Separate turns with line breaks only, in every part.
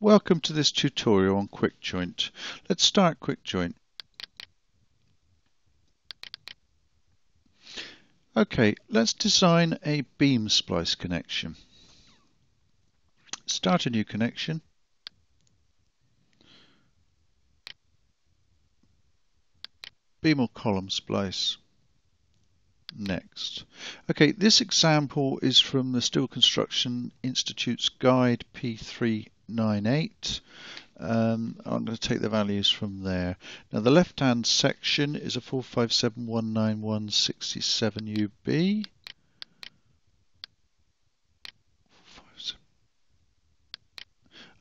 Welcome to this tutorial on Quikjoint. Let's start Quikjoint. Okay, let's design a beam splice connection. Start a new connection. Beam or column splice. Next. Okay, this example is from the Steel Construction Institute's Guide P3 98. Um, I'm going to take the values from there. Now the left hand section is a 457.191.67 UB.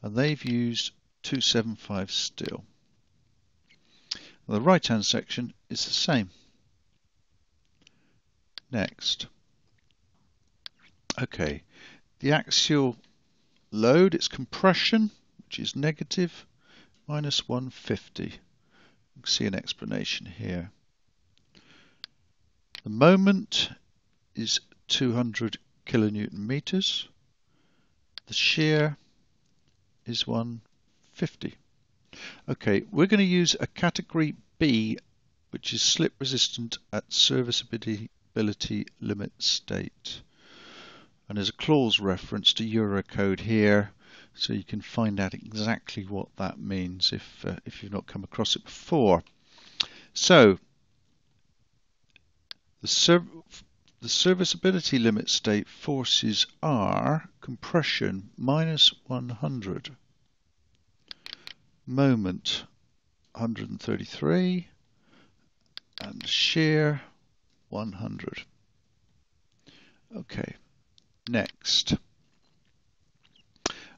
And they've used 275 steel. the right hand section is the same. Next. Okay, the axial load, its compression, which is negative, minus 150. You can see an explanation here. The moment is 200 kilonewton meters. The shear is 150. Okay, we're going to use a category B, which is slip resistant at serviceability limit state. And there's a clause reference to Eurocode here, so you can find out exactly what that means if, uh, if you've not come across it before. So, the, serv the serviceability limit state forces are compression minus 100, moment 133, and shear 100. Okay. Next.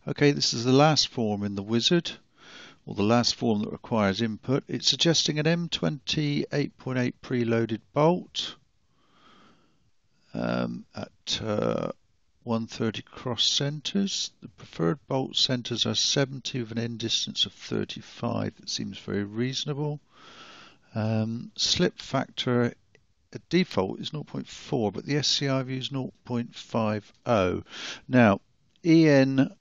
Okay, this is the last form in the wizard, or the last form that requires input. It's suggesting an M28.8 preloaded bolt um, at uh, 130 cross centers. The preferred bolt centers are 70 with an end distance of 35. It seems very reasonable. Um, slip factor a default is 0.4, but the SCI view is 0.50. Now, EN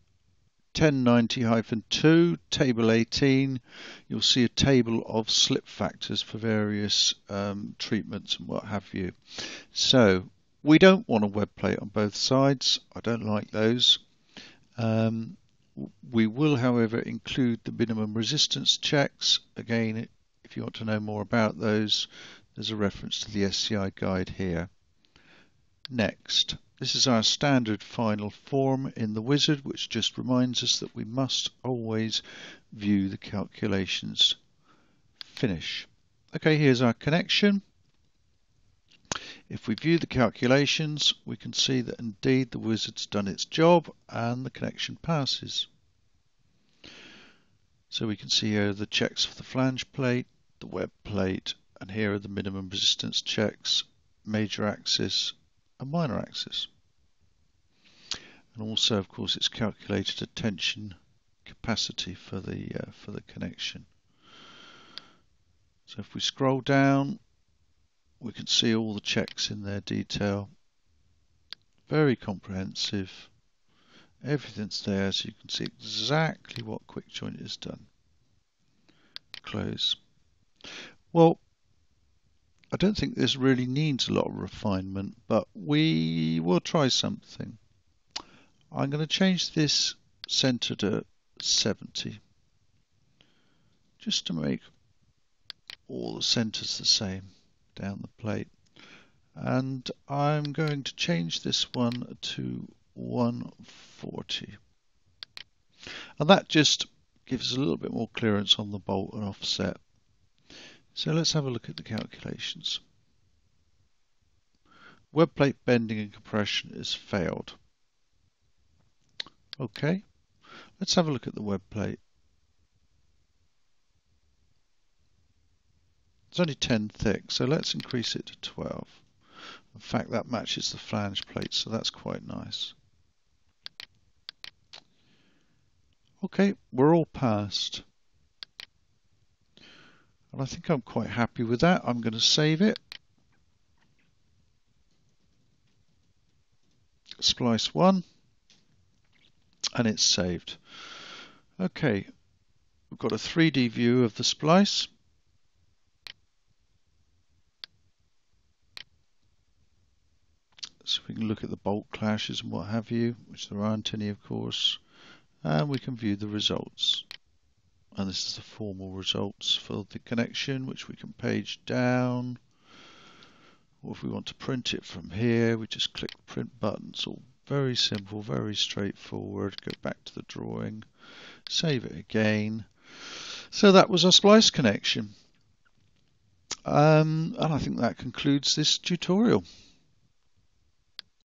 1090-2, table 18, you'll see a table of slip factors for various um, treatments and what have you. So, we don't want a web plate on both sides. I don't like those. Um, we will, however, include the minimum resistance checks. Again, if you want to know more about those, there's a reference to the SCI guide here. Next, this is our standard final form in the wizard, which just reminds us that we must always view the calculations finish. Okay, here's our connection. If we view the calculations, we can see that indeed the wizard's done its job and the connection passes. So we can see here the checks for the flange plate, the web plate, and here are the minimum resistance checks, major axis and minor axis. And also, of course, it's calculated a tension capacity for the uh, for the connection. So if we scroll down, we can see all the checks in their detail. Very comprehensive. Everything's there, so you can see exactly what Quikjoint has done. Close. Well, I don't think this really needs a lot of refinement, but we will try something. I'm going to change this center to 70 just to make all the centers the same down the plate. And I'm going to change this one to 140 and that just gives a little bit more clearance on the bolt and offset so let's have a look at the calculations. Web plate bending and compression is failed. Okay, let's have a look at the web plate. It's only 10 thick, so let's increase it to 12. In fact, that matches the flange plate, so that's quite nice. Okay, we're all passed. I think I'm quite happy with that. I'm going to save it. Splice 1 and it's saved. Okay, we've got a 3D view of the splice. So we can look at the bolt clashes and what have you, which there aren't any of course, and we can view the results. And this is the formal results for the connection, which we can page down. Or if we want to print it from here, we just click the print button. It's all very simple, very straightforward. Go back to the drawing, save it again. So that was our splice connection. Um, and I think that concludes this tutorial.